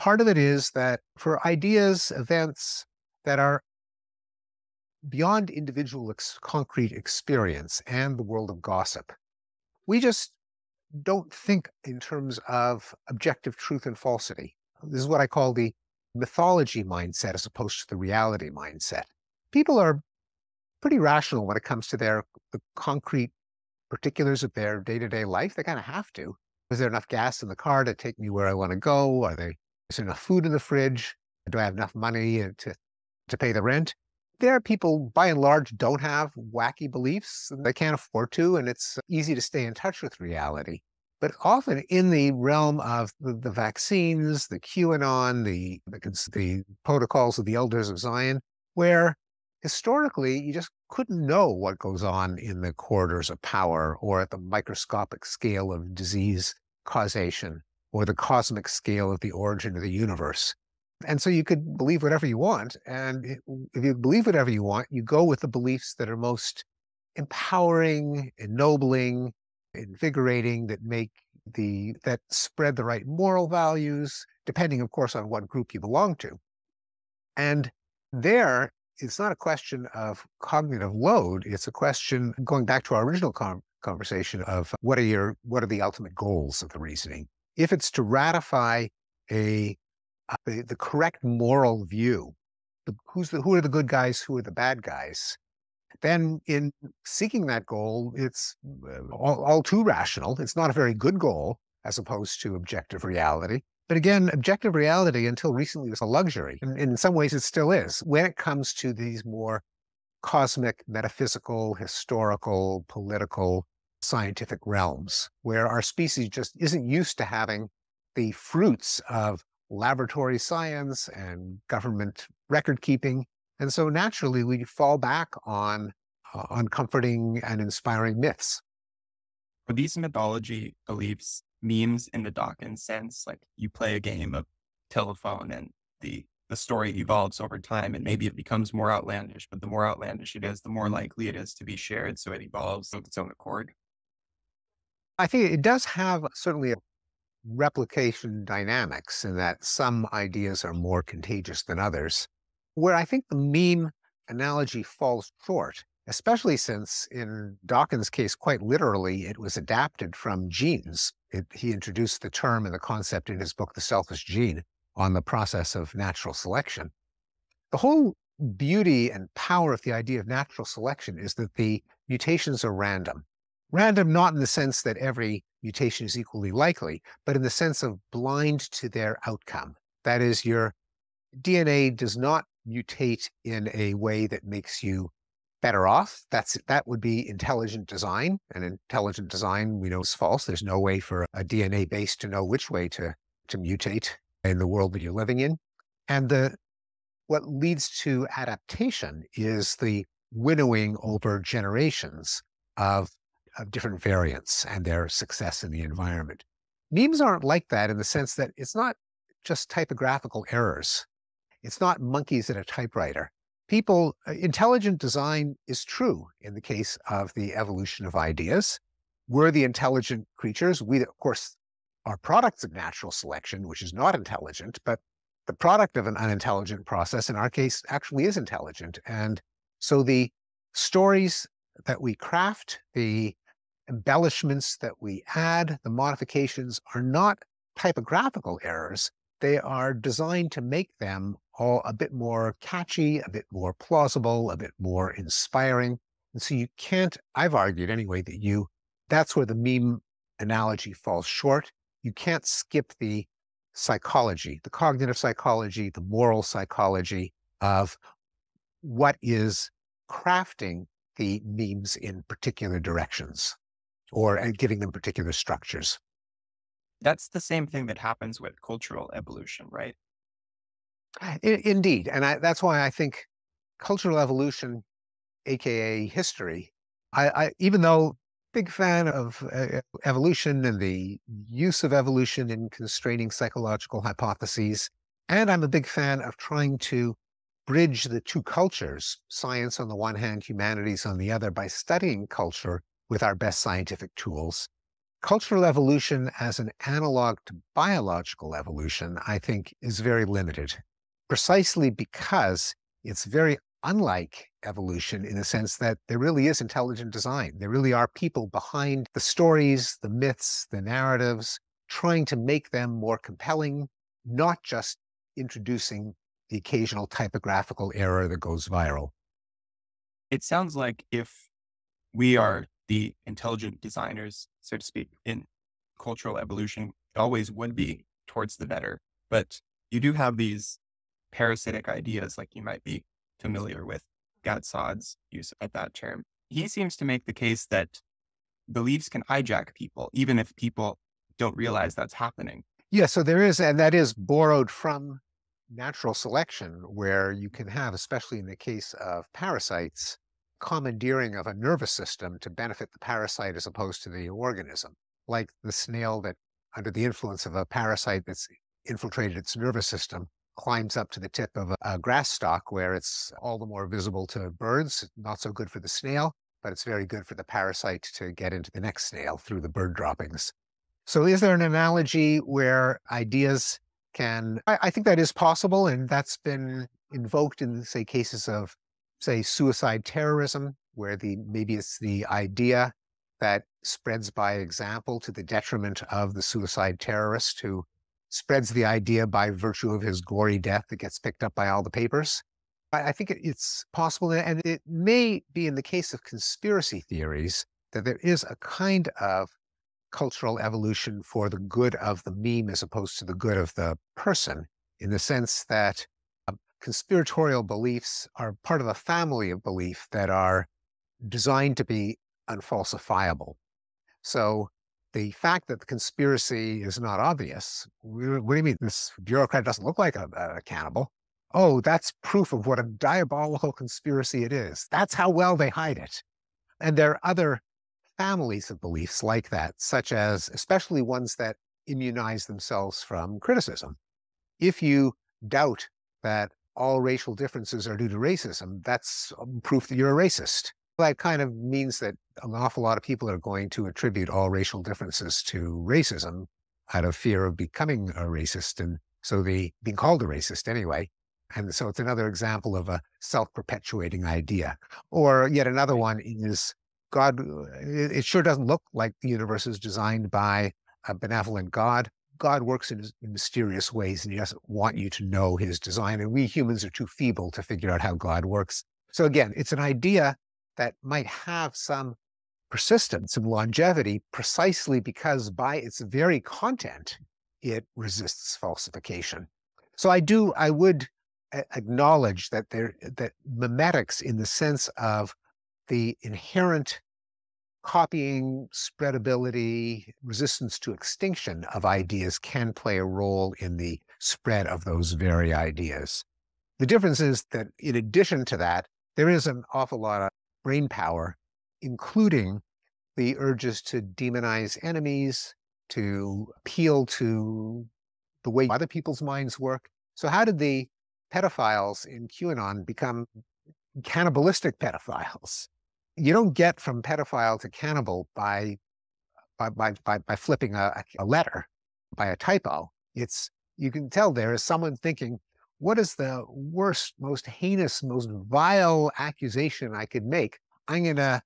part of it is that for ideas, events that are beyond individual ex- concrete experience and the world of gossip, we just don't think in terms of objective truth and falsity. This is what I call the mythology mindset as opposed to the reality mindset. People are pretty rational when it comes to their the concrete particulars of their day-to-day life. They kind of have to. Is there enough gas in the car to take me where I want to go? Are they is there enough food in the fridge? Do I have enough money to to pay the rent? There are people by and large don't have wacky beliefs. They can't afford to, and it's easy to stay in touch with reality. But often in the realm of the, the vaccines, the QAnon, the, the, the protocols of the elders of Zion, where historically you just couldn't know what goes on in the corridors of power or at the microscopic scale of disease causation or the cosmic scale of the origin of the universe. And so you could believe whatever you want. And if you believe whatever you want, you go with the beliefs that are most empowering, ennobling, invigorating that make the that spread the right moral values depending of course on what group you belong to and there it's not a question of cognitive load it's a question going back to our original conversation of what are your what are the ultimate goals of the reasoning if it's to ratify a, a the correct moral view the, who's the who are the good guys who are the bad guys then in seeking that goal, it's uh, all, all, too rational. It's not a very good goal as opposed to objective reality. But again, objective reality until recently was a luxury. And in some ways, it still is when it comes to these more cosmic, metaphysical, historical, political, scientific realms, where our species just isn't used to having the fruits of laboratory science and government record keeping and so naturally, we fall back on, uh, on comforting and inspiring myths. Are these mythology beliefs memes in the Dawkins sense? Like you play a game of telephone and the the story evolves over time and maybe it becomes more outlandish, but the more outlandish it is, the more likely it is to be shared. So it evolves of its own accord. I think it does have certainly a replication dynamics in that some ideas are more contagious than others. Where I think the meme analogy falls short, especially since in Dawkins' case, quite literally, it was adapted from genes. It, he introduced the term and the concept in his book, The Selfish Gene, on the process of natural selection. The whole beauty and power of the idea of natural selection is that the mutations are random. Random, not in the sense that every mutation is equally likely, but in the sense of blind to their outcome. That is, your DNA does not mutate in a way that makes you better off. That's that would be intelligent design. And intelligent design we know is false. There's no way for a DNA base to know which way to to mutate in the world that you're living in. And the what leads to adaptation is the winnowing over generations of, of different variants and their success in the environment. Memes aren't like that in the sense that it's not just typographical errors. It's not monkeys at a typewriter. People, uh, intelligent design is true in the case of the evolution of ideas. We're the intelligent creatures. We, of course, are products of natural selection, which is not intelligent, but the product of an unintelligent process, in our case, actually is intelligent. And so the stories that we craft, the embellishments that we add, the modifications are not typographical errors. They are designed to make them all a bit more catchy, a bit more plausible, a bit more inspiring. And so you can't, I've argued anyway, that you, that's where the meme analogy falls short. You can't skip the psychology, the cognitive psychology, the moral psychology of what is crafting the memes in particular directions or and giving them particular structures. That's the same thing that happens with cultural evolution, right? indeed. And I, that's why I think cultural evolution, AKA history, I, I even though big fan of uh, evolution and the use of evolution in constraining psychological hypotheses. And I'm a big fan of trying to bridge the two cultures, science on the one hand, humanities on the other, by studying culture with our best scientific tools. cultural evolution as an analog to biological evolution, I think, is very limited, precisely because it's very unlike evolution in the sense that there really is intelligent design. There really are people behind the stories, the myths, the narratives, trying to make them more compelling, not just introducing the occasional typographical error that goes viral. It sounds like if we are the intelligent designers, so to speak, in cultural evolution, always would be towards the better. But you do have these parasitic ideas, like you might be familiar with Gad Saad's use of that term. He seems to make the case that beliefs can hijack people, even if people don't realize that's happening. Yeah, so there is, and that is borrowed from natural selection, where you can have, especially in the case of parasites, commandeering of a nervous system to benefit the parasite as opposed to the organism, like the snail that, under the influence of a parasite that's infiltrated its nervous system, climbs up to the tip of a, a grass stalk where it's all the more visible to birds. Not so good for the snail, but it's very good for the parasite to get into the next snail through the bird droppings. So, is there an analogy where ideas can? I, I think that is possible, and that's been invoked in, say, cases of, say, suicide terrorism, where the maybe it's the idea that spreads by example to the detriment of the suicide terrorist who spreads the idea by virtue of his gory death that gets picked up by all the papers. I think it's possible, and it may be in the case of conspiracy theories, that there is a kind of cultural evolution for the good of the meme as opposed to the good of the person, in the sense that conspiratorial beliefs are part of a family of belief that are designed to be unfalsifiable. So the fact that the conspiracy is not obvious, what do you mean this bureaucrat doesn't look like a, a, cannibal? Oh, that's proof of what a diabolical conspiracy it is. That's how well they hide it. And there are other families of beliefs like that, such as especially ones that immunize themselves from criticism. If you doubt that all racial differences are due to racism, that's um, proof that you're a racist that kind of means that an awful lot of people are going to attribute all racial differences to racism out of fear of becoming a racist. And so they being called a racist anyway. And so it's another example of a self perpetuating idea. Or yet another one is God, it sure doesn't look like the universe is designed by a benevolent God. God works in, in, mysterious ways and he doesn't want you to know his design. And we humans are too feeble to figure out how God works. So again, it's an idea that might have some persistence and longevity precisely because by its very content, it resists falsification. So I do, I would acknowledge that there, that memetics in the sense of the inherent copying, spreadability, resistance to extinction of ideas can play a role in the spread of those very ideas. The difference is that in addition to that, there is an awful lot of brain power, including the urges to demonize enemies, to appeal to the way other people's minds work. So, how did the pedophiles in QAnon become cannibalistic pedophiles? You don't get from pedophile to cannibal by by by by, flipping a, a letter by a typo. It's you can tell there is someone thinking, what is the worst, most heinous, most vile accusation I could make? I'm going to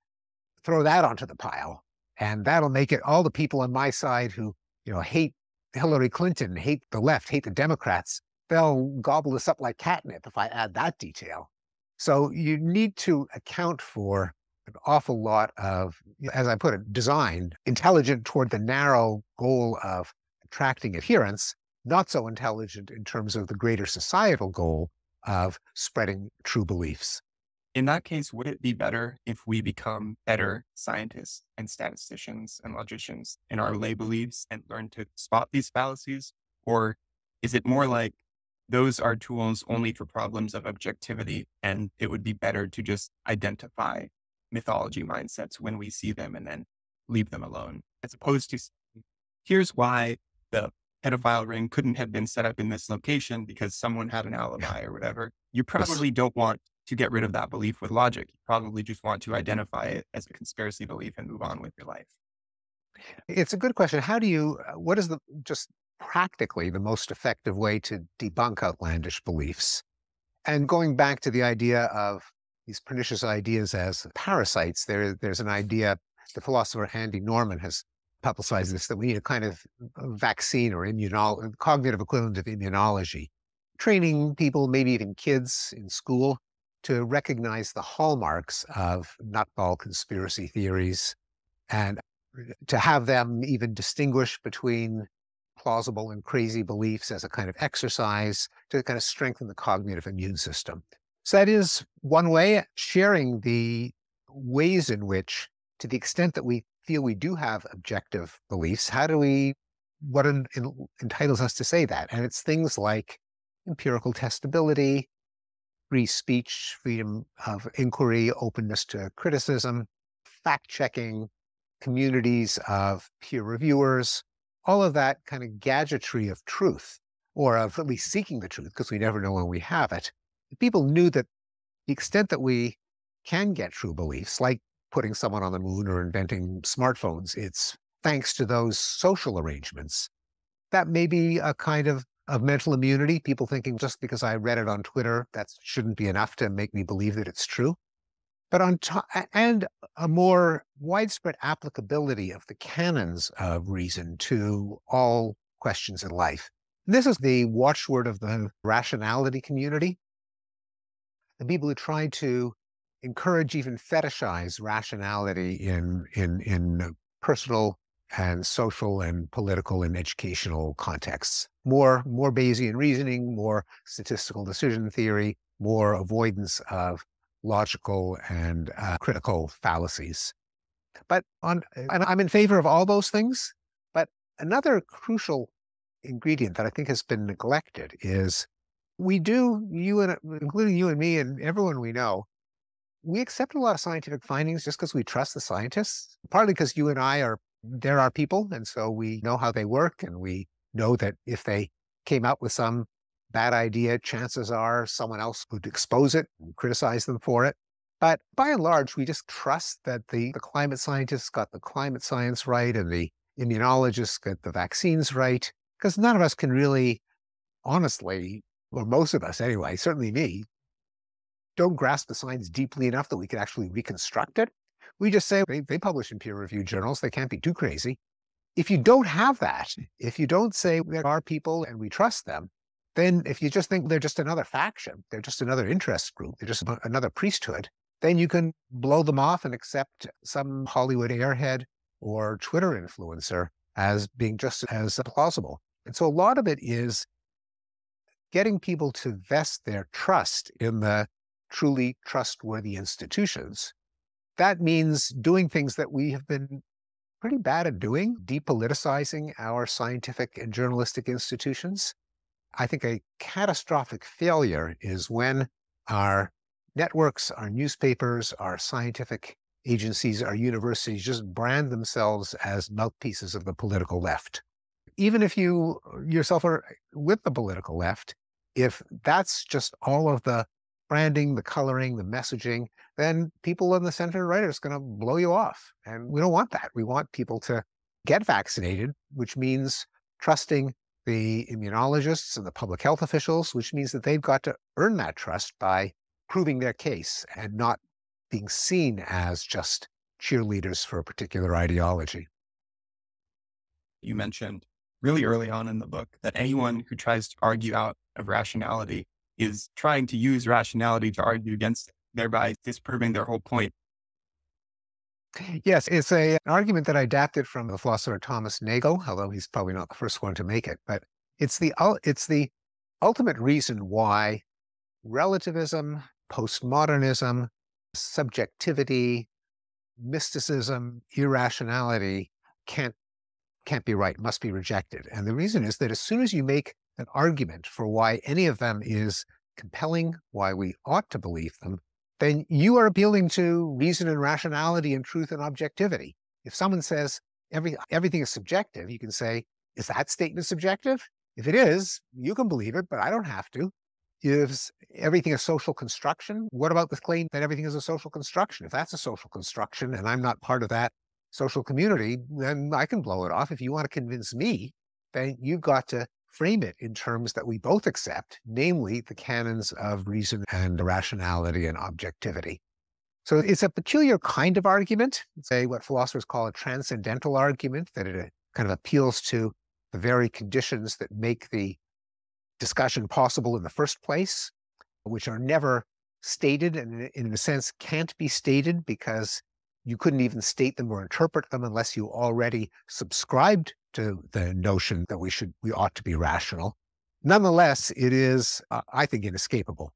throw that onto the pile. And that'll make it all the people on my side who, you know, hate Hillary Clinton, hate the left, hate the Democrats, they'll gobble this up like catnip if I add that detail. So you need to account for an awful lot of, as I put it, design, intelligent toward the narrow goal of attracting adherents, not so intelligent in terms of the greater societal goal of spreading true beliefs. In that case, would it be better if we become better scientists and statisticians and logicians in our lay beliefs and learn to spot these fallacies? Or is it more like those are tools only for problems of objectivity and it would be better to just identify mythology mindsets when we see them and then leave them alone, as opposed to here's why the pedophile ring couldn't have been set up in this location because someone had an alibi or whatever. You probably don't want to get rid of that belief with logic. You probably just want to identify it as a conspiracy belief and move on with your life. It's a good question. How do you, uh, what is the, just practically the most effective way to debunk outlandish beliefs? And going back to the idea of these pernicious ideas as parasites, there, there's an idea, the philosopher Andy Norman has publicized this, that we need a kind of vaccine or immunology, cognitive equivalent of immunology, training people, maybe even kids in school, to recognize the hallmarks of nutball conspiracy theories and to have them even distinguish between plausible and crazy beliefs as a kind of exercise to kind of strengthen the cognitive immune system. So that is one way, sharing the ways in which, to the extent that we feel we do have objective beliefs, how do we, what in, in, entitles us to say that? And it's things like empirical testability, free speech, freedom of inquiry, openness to criticism, fact checking, communities of peer reviewers, all of that kind of gadgetry of truth, or of at least seeking the truth, because we never know when we have it. People knew that the extent that we can get true beliefs, like putting someone on the moon or inventing smartphones, it's thanks to those social arrangements. That may be a kind of, of mental immunity, people thinking just because I read it on Twitter, that shouldn't be enough to make me believe that it's true but on top and a more widespread applicability of the canons of reason to all questions in life. This is the watchword of the rationality community. The people who try to encourage, even fetishize rationality in, in, in personal and social and political and educational contexts. More, more Bayesian reasoning, more statistical decision theory, more avoidance of logical and uh, critical fallacies. But on, and I'm in favor of all those things. But another crucial ingredient that I think has been neglected is we do, you and including you and me and everyone we know, we accept a lot of scientific findings just because we trust the scientists, partly because you and I are, there are people. And so we know how they work. And we know that if they came out with some bad idea, chances are someone else would expose it and criticize them for it. But by and large, we just trust that the, the climate scientists got the climate science right and the immunologists got the vaccines right, because none of us can really, honestly, or most of us anyway, certainly me, don't grasp the science deeply enough that we can actually reconstruct it. We just say they, they publish in peer reviewed journals, they can't be too crazy. If you don't have that, if you don't say there are people and we trust them, then if you just think they're just another faction, they're just another interest group, they're just another priesthood, then you can blow them off and accept some Hollywood airhead or Twitter influencer as being just as plausible. And so a lot of it is getting people to vest their trust in the truly trustworthy institutions. That means doing things that we have been pretty bad at doing, depoliticizing our scientific and journalistic institutions. I think a catastrophic failure is when our networks, our newspapers, our scientific agencies, our universities just brand themselves as mouthpieces of the political left. Even if you uh, yourself are with the political left, if that's just all of the branding, the coloring, the messaging, then people in the center right are just going to blow you off. And we don't want that. We want people to get vaccinated, which means trusting the immunologists and the public health officials, which means that they've got to earn that trust by proving their case and not being seen as just cheerleaders for a particular ideology. You mentioned really early on in the book that anyone who tries to argue out of rationality is trying to use rationality to argue against thereby disproving their whole point. Yes, it's a, an argument that I adapted from the philosopher Thomas Nagel, although he's probably not the first one to make it. But it's the it's the ultimate reason why relativism, postmodernism, subjectivity, mysticism, irrationality can't can't be right, must be rejected. And the reason is that as soon as you make an argument for why any of them is compelling, why we ought to believe them, then you are appealing to reason and rationality and truth and objectivity. If someone says every, everything is subjective, you can say, is that statement subjective? If it is, you can believe it, but I don't have to. Is everything a social construction? What about the claim that everything is a social construction? If that's a social construction and I'm not part of that social community, then I can blow it off. If you want to convince me, then you've got to frame it in terms that we both accept, namely the canons of reason and rationality and objectivity. So it's a peculiar kind of argument, say what philosophers call a transcendental argument, that it uh, kind of appeals to the very conditions that make the discussion possible in the first place, which are never stated and in a sense can't be stated because you couldn't even state them or interpret them unless you already subscribed to the notion that we should we ought to be rational. Nonetheless it is uh, i think inescapable